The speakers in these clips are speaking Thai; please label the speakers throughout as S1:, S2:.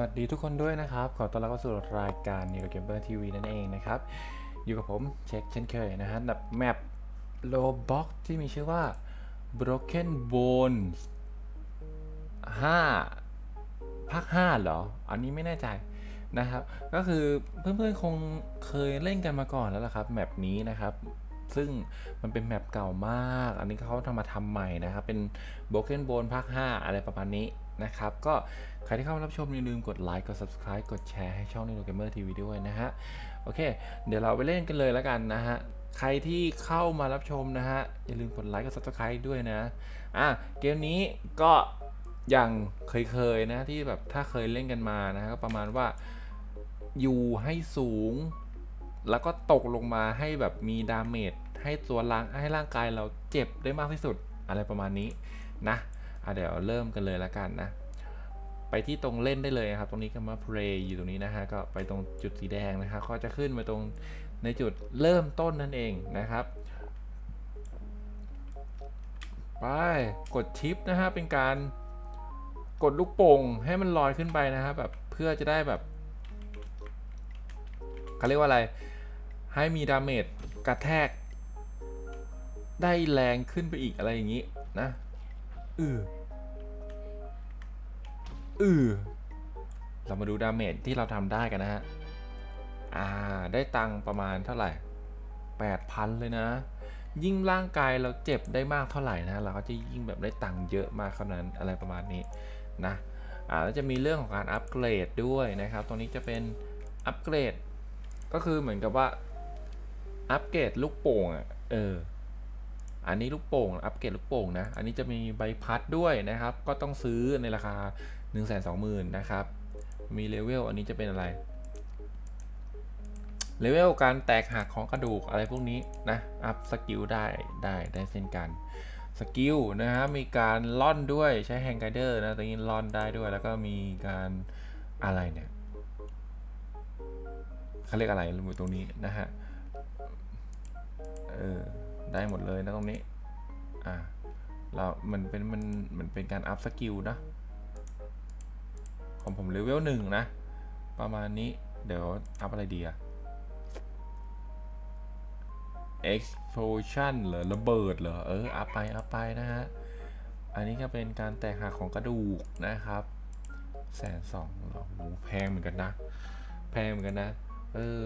S1: วัสดีทุกคนด้วยนะครับ ขอต้อนรับเข้าสู่รายการ Nino Gamer TV นั่นเองนะครับ อยู่กับผมเช็คเช่นเคยนะฮะแบบ map Roblox ที่มีชื่อว่า Broken Bones 5ภาค5เหรอ อันนี้ไม่แน่ใจนะครับ ก็คือเพื่อนๆคงเคยเล่นกันมาก่อนแล้วล่ะครับ map นี้นะครับซึ่งมันเป็น map เก่ามาก อันนี้เขาทำมาทำใหม่นะครับ เป็น Broken Bone ภาค 5 อะไรประมาณนี้ นะครับ ก็ใครที่เข้ามารับชมอย่าลืมกดไลค์กด subscribe กดแชร์ให้ช่อง Nino Gamer TV ด้วยนะฮะ โอเค เดี๋ยวเราไปเล่นกันเลยแล้วกันนะฮะ ใครที่เข้ามารับชมนะฮะ อย่าลืมกดไลค์กด subscribe ด้วยนะ อะ เกมนี้ก็อย่างเคยๆนะที่แบบถ้าเคยเล่นกันมานะฮะก็ประมาณว่าอยู่ให้สูง แล้วก็ตกลงมาให้แบบมี damageให้ตัวร่างให้ร่างกายเราเจ็บได้มากที่สุดอะไรประมาณนี้นะ อะเดี๋ยวเริ่มกันเลยล้วกันนะ ไปที่ตรงเล่นได้เลยครับ ตรงนี้ก็มา play อยู่ตรงนี้นะฮะ ก็ไปตรงจุดสีแดงนะครับก็จะขึ้นมาตรงในจุดเริ่มต้นนั่นเองนะครับ ไปกดชิปนะฮะ เป็นการกดลูกโป่งให้มันลอยขึ้นไปนะครับแบบเพื่อจะได้แบบเขาเรียกว่าอะไร ให้มี damage กระแทก ได้แรงขึ้นไปอีกอะไรอย่างนี้นะ อืออือเรามาดู damage ที่เราทำได้กันนะฮะ อ่า ได้ตังประมาณเท่าไหร่ 8,000 เลยนะ ยิ่งร่างกายเราเจ็บได้มากเท่าไหร่นะ เราก็จะยิ่งแบบได้ตังเยอะมากเท่านั้นอะไรประมาณนี้นะ อ่า แล้วจะมีเรื่องของการอัปเกรดด้วยนะครับ ตรงนี้จะเป็นอัปเกรด ก็คือเหมือนกับว่าอัปเกรดลูกโป่งอะ เออ อันนี้ลูกโป่งอัปเกรดลูกโป่งนะ อันนี้จะมีใบพัดด้วยนะครับ ก็ต้องซื้อในราคา 1 2 0 0 0 0นะครับ มีเลเวลอันนี้จะเป็นอะไร เลเวลการแตกหักของกระดูกอะไรพวกนี้นะ อัพ skill ได้ได้ได้เช่นกัน skill นะฮะ มีการร่อนด้วยใช้ hang glider นะ ตรงนี้ร่อนได้ด้วย แล้วก็มีการอะไรเนี่ยเขาเรียกอะไรตรงนี้นะฮะ เออ ได้หมดเลยนะตรงนี้ อ่า เรา มันเป็น มัน มันเป็นการอัพ skill นะ ของผม level หนึ่งนะ ประมาณนี้ เดี๋ยวอัพอะไรดีอะ explosion เหรอ ระเบิดเหรอ เออ อัพไป อัพไปนะฮะ อันนี้ก็เป็นการแตกหักของกระดูกนะครับ แสนสองโอ้โหแพงเหมือนกันนะ แพงเหมือนกันนะ เออ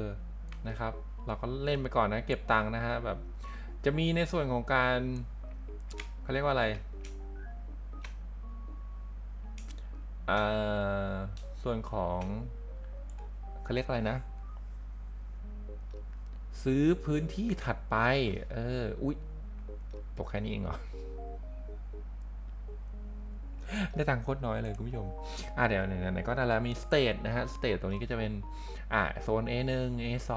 S1: นะครับ เราก็เล่นไปก่อนนะ เก็บตังค์นะฮะ แบบ จะมีในส่วนของการเขาเรียกว่าอะไรอ่าส่วนของเขาเรียกอะไรนะ ซื้อพื้นที่ถัดไป เออ อุ๊ย ตกแค่นี้เองเหรอ ได้ตังค์โคตรน้อยเลยคุณผู้ชม อ่าเดี๋ยวไหนๆก็ได้แล้วมีสเตทนะฮะ สเตทตรงนี้ก็จะเป็น อ่าโซน A1 A2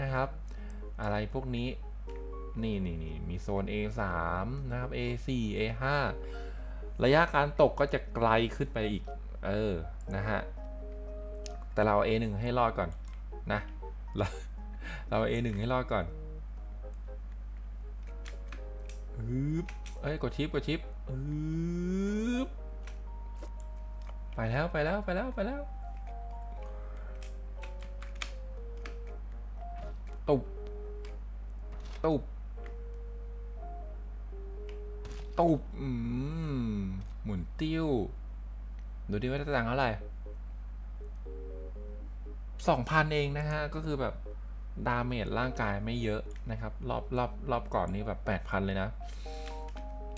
S1: นะครับ อะไรพวกนี้ นี่นี่นี่มีโซน A3 นะครับ A4 A5 ระยะการตกก็จะไกลขึ้นไปอีก เออ นะฮะ แต่เรา A1 ให้รอดก่อน นะ เราเรา A1 ให้รอดก่อนฮึบเอ้ย กดชิป กดชิปฮึบไปแล้วไปแล้วไปแล้วไปแล้ว ตุบตุบ ตุบอืมหมุนติ้ว ดูดิว่าจะต่างเท่าไหร่สองพันเองนะฮะ ก็คือแบบดาเมจร่างกายไม่เยอะนะครับ รอบรอบรอบก่อนนี้แบบแปดพันเลยนะ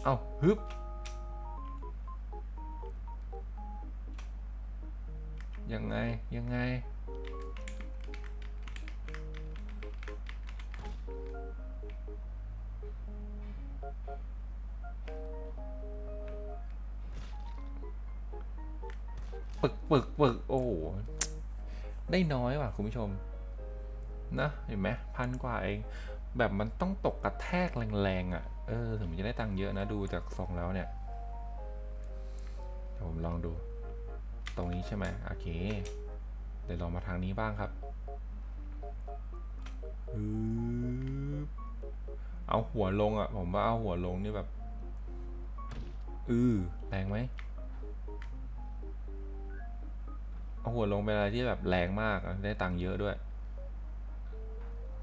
S1: เอาฮึบ ยังไง ยังไง ปึกปึกปึกโอ้โห ได้น้อยว่ะคุณผู้ชม นะ เห็นไหมพันกว่าเอง แบบมันต้องตกกระแทกแรงๆอะ่ะ เออ ถึงจะได้ตังค์เยอะนะ ดูจากทรงแล้วเนี่ยเดี๋ยวผมลองดู ตรงนี้ใช่ไหมโอเค เดี๋ยวลองมาทางนี้บ้างครับฮึบเอาหัวลงอะ ผมว่าเอาหัวลงนี่แบบ อือแรงไหมโอ้หัวลงเป็นอะไรที่แบบแรงมากได้ตังค์เยอะด้วย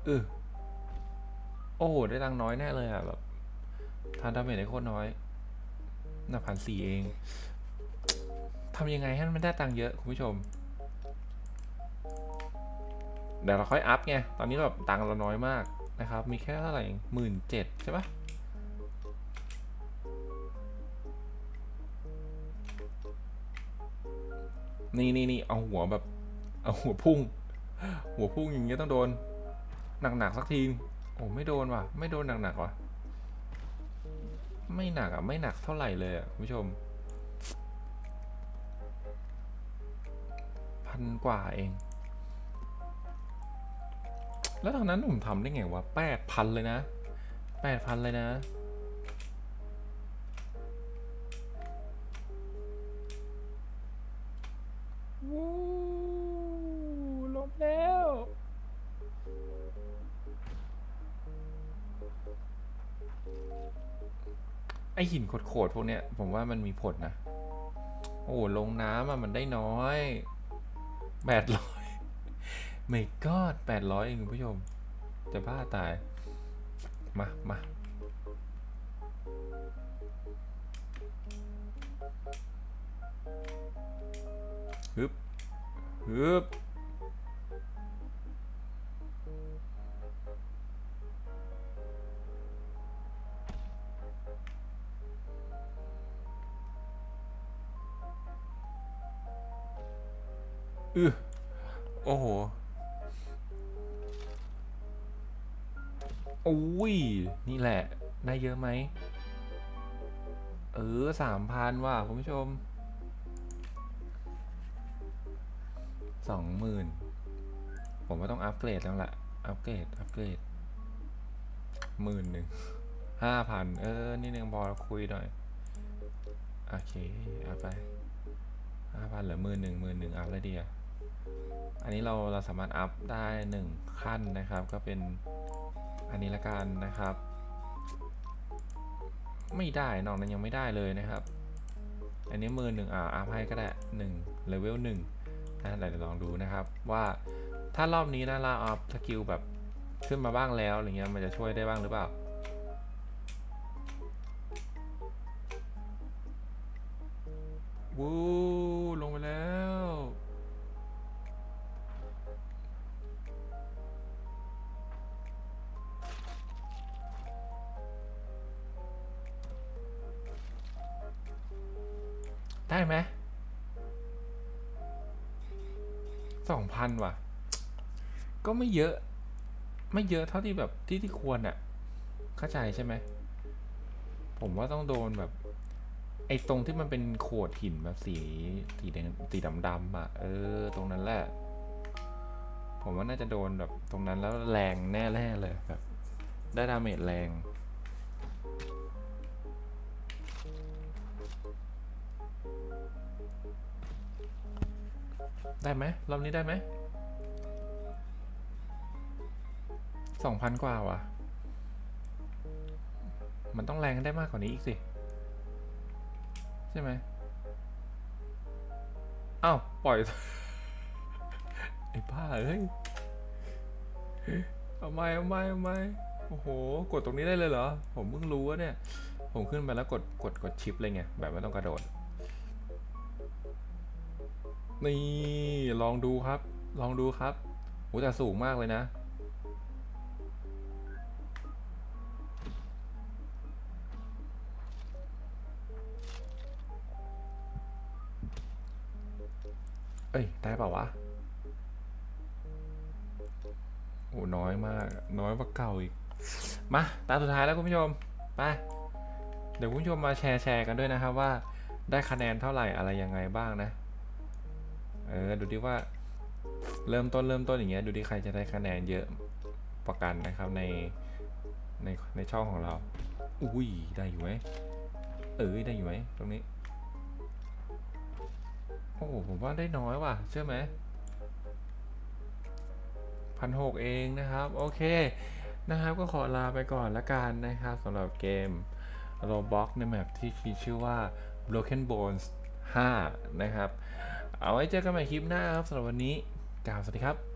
S1: เออโอ้โห ได้ตังค์น้อยแน่เลยอะแบบทานดาเมจได้โคตรน้อยหน่าพันสี่เองทำยังไงให้มันได้ตังค์เยอะ คุณผู้ชมเดี๋ยวเราค่อยอัพไง ตอนนี้แบบตังค์เราน้อยมากนะครับ มีแค่เท่าไหร่หมื่นเจ็ดใช่ปะ นี่นี่นี่เอาหัวแบบ เอาหัวพุ่ง หัวพุ่งอย่างเงี้ยต้องโดน หนักๆสักที โอ้ไม่โดนว่ะ ไม่โดนหนักๆว่ะ ไม่หนักอะ ไม่หนักเท่าไหร่เลยอะคุณผู้ชม พันกว่าเอง แล้วทางนั้นผมทำได้ไงวะแปดพันเลยนะแปดพันเลยนะ วู้ลบแล้ว ไอหินโขดๆพวกเนี้ย ผมว่ามันมีผลนะ โอ้ลงน้ำอะ มันได้น้อยแปดร้อยไม่กอดแปดร้อยเองคุณผู้ชม จะบ้าตาย มามา ฮึบฮึบอือโอ้โหโอ้ย นี่แหละ ได้เยอะไหม เออสามพันว่ะคุณผู้ชม สองหมื่นผมว่าต้องอัปเกรดแล้วล่ะ อัปเกรด อัปเกรดหมื่นหนึ่งห้าพันเออ นี่หนึ่งพอคุยหน่อย โอเคเอาไปห้าพันหรือหมื่นหนึ่งหมื่นหนึ่งอัพอะไรดีอะอันนี้เราเราสามารถอัพได้หนึ่งขั้นนะครับ ก็เป็นอันนี้ละกันนะครับ ไม่ได้นอกนั้นยังไม่ได้เลยนะครับ อันนี้มือหนึ่งอ่าอัพให้ก็ได้หนึ่งเลเวลหนึ่ง นะเดี๋ยวลองดูนะครับว่าถ้ารอบนี้นะเราอัพสกิลแบบขึ้นมาบ้างแล้วอะไรเงี้ยมันจะช่วยได้บ้างหรือเปล่าวู้ลงไปแล้วได้ไหม สองพันว่ะ ก็ไม่เยอะ ไม่เยอะเท่าที่แบบที่ที่ควรอะเข้าใจใช่ไหม ผมว่าต้องโดนแบบ ไอ้ตรงที่มันเป็นโขดหินแบบสีสีแดงสีดำดำอะ เออ ตรงนั้นแหละ ผมว่าน่าจะโดนแบบตรงนั้นแล้วแรงแน่ๆเลยแบบ ได้ดาเมจแรง ได้ไหมรอบนี้ได้ไหมสองพันกว่าว่ะมันต้องแรงได้มากกว่านี้อีกสิ ใช่ไหมอ้าว ปล่อย ไอ้บ้าเอ้ยเอาไม่เอาไม่เอาไม่โอ้โห กดตรงนี้ได้เลยเหรอ ผมเพิ่งรู้ว่าเนี่ย ผมขึ้นไปแล้วกดกดกดชิปเลยไงแบบไม่ต้องกระโดด นี่ลองดูครับ ลองดูครับโหแต่สูงมากเลยนะเอ้ย ได้เปล่าวะ โอ้น้อยมาก น้อยกว่าเก่าอีก มา ตาสุดท้ายแล้วคุณผู้ชม ไป เดี๋ยวคุณผู้ชมมาแชร์แชร์กันด้วยนะครับว่า ได้คะแนนเท่าไหร่อะไรยังไงบ้างนะ เออ ดูดิว่า เริ่มต้นเริ่มต้นอย่างเงี้ย ดูดิใครจะได้คะแนนเยอะประกันนะครับในในในช่องของเรา อุ้ย ได้อยู่ไหมเออได้อยู่ไหมตรงนี้ โอ้ผมว่าได้น้อยว่ะ เชื่อไหมพันหกเองนะครับ โอเคนะครับก็ขอลาไปก่อนละกันนะครับสำหรับเกม Roblox ในแมปที่มีชื่อว่า Broken Bones 5 นะครับ เอาไว้เจอกันใหม่คลิปหน้าครับสำหรับวันนี้กล่าวสวัสดีครับ